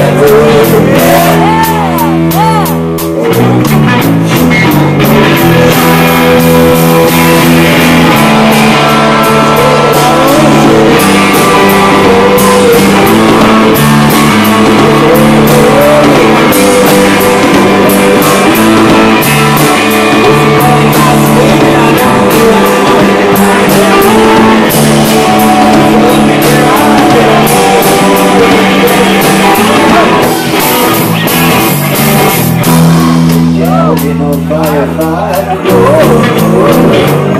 Hallelujah. on fire, fire. Oh, oh, oh.